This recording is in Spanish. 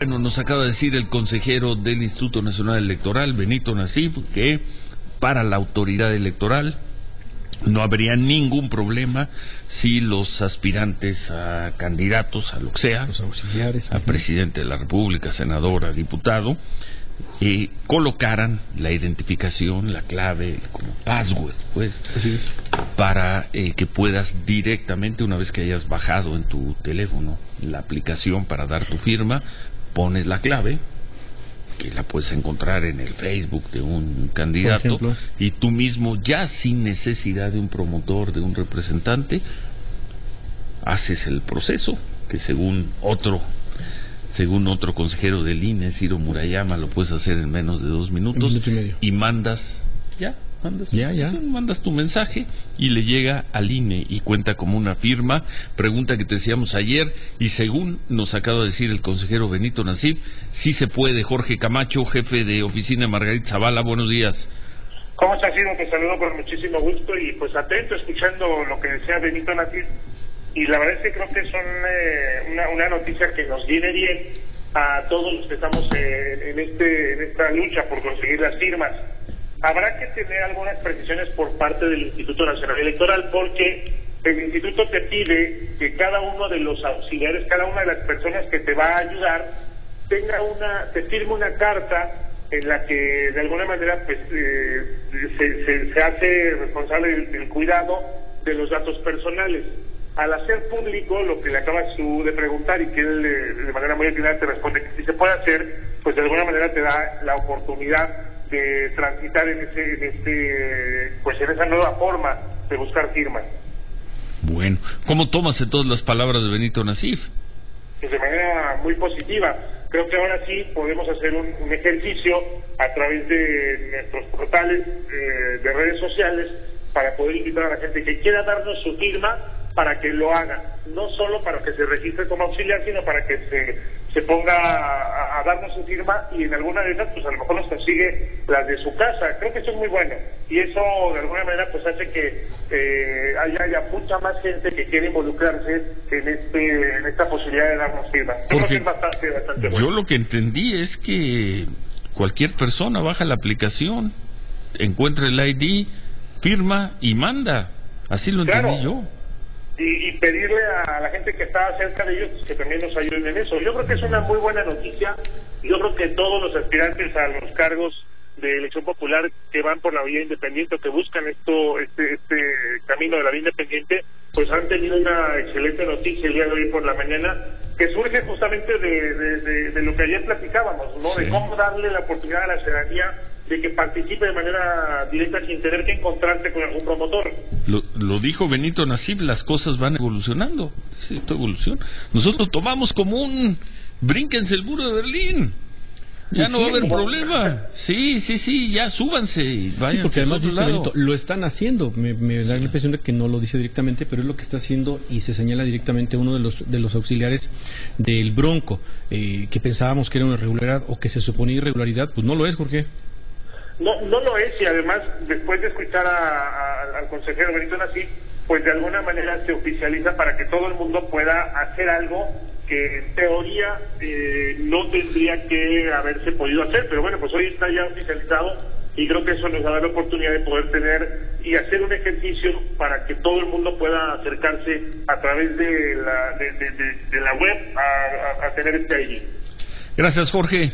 Bueno, nos acaba de decir el consejero del Instituto Nacional Electoral, Benito Nasif, que para la autoridad electoral no habría ningún problema si los aspirantes a candidatos, a lo que sea, los auxiliares, a presidente de la República, senador, a diputado, eh, colocaran la identificación, la clave, como password, pues, para eh, que puedas directamente, una vez que hayas bajado en tu teléfono la aplicación para dar tu firma, pones la clave, que la puedes encontrar en el Facebook de un candidato, y tú mismo, ya sin necesidad de un promotor, de un representante, haces el proceso, que según otro según otro consejero del INE, Ciro Murayama, lo puedes hacer en menos de dos minutos y, mandas, ya, mandas, ya, ya. mandas tu mensaje y le llega al INE y cuenta como una firma. Pregunta que te decíamos ayer y según nos acaba de decir el consejero Benito Nasif, sí se puede. Jorge Camacho, jefe de oficina Margarita Zavala, buenos días. ¿Cómo estás, Ciro? Te saludo con muchísimo gusto y pues atento escuchando lo que decía Benito Nasif y la verdad es que creo que es eh, una, una noticia que nos viene bien a todos los que estamos en, este, en esta lucha por conseguir las firmas. Habrá que tener algunas precisiones por parte del Instituto Nacional Electoral porque el instituto te pide que cada uno de los auxiliares, cada una de las personas que te va a ayudar, tenga una, te firme una carta en la que de alguna manera pues eh, se, se, hace responsable del cuidado de los datos personales. Al hacer público lo que le acabas de preguntar y que él de manera muy atinada te responde que si se puede hacer, pues de alguna manera te da la oportunidad de transitar en ese, en este, pues en esa nueva forma de buscar firmas. Bueno, ¿cómo tomas todas las palabras de Benito Nasif? Pues de manera muy positiva. Creo que ahora sí podemos hacer un, ejercicio a través de nuestros portales eh, de redes sociales para poder invitar a la gente que quiera darnos su firma para que lo haga, no solo para que se registre como auxiliar, sino para que se, se ponga a, darnos su firma y en alguna de esas, pues a lo mejor nos consigue las de su casa. Creo que eso es muy bueno y eso de alguna manera pues hace que eh, haya, mucha más gente que quiere involucrarse en este en esta posibilidad de darnos firma. Yo creo que es bastante, bastante bueno. Yo lo que entendí es que cualquier persona baja la aplicación, encuentra el ID, firma y manda. Así lo entendí yo y, pedirle a la gente que está cerca de ellos que también nos ayuden en eso. Yo creo que es una muy buena noticia. Yo creo que todos los aspirantes a los cargos de elección popular que van por la vía independiente o que buscan esto este este camino de la vía independiente pues han tenido una excelente noticia el día de hoy por la mañana que surge justamente de, de, lo que ayer platicábamos no de cómo darle la oportunidad a la ciudadanía de que participe de manera directa sin tener que encontrarse con algún promotor. Lo, lo dijo Benito Nasib, las cosas van evolucionando. Sí, esto evolución. Nosotros tomamos como un brínquense el muro de Berlín. Ya no va a haber problema. Sí, sí, sí, ya súbanse y vayan. Sí, porque además Benito, lo están haciendo. Me, me, da la impresión de que no lo dice directamente, pero es lo que está haciendo y se señala directamente uno de los de los auxiliares del Bronco, eh, que pensábamos que era una irregularidad o que se suponía irregularidad, pues no lo es, Jorge. No, no lo es y además después de escuchar a, al consejero Benito Nasí, pues de alguna manera se oficializa para que todo el mundo pueda hacer algo que en teoría eh, no tendría que haberse podido hacer, pero bueno, pues hoy está ya oficializado y creo que eso nos da la oportunidad de poder tener y hacer un ejercicio para que todo el mundo pueda acercarse a través de la, de, la web a, a tener este ID. Gracias, Jorge.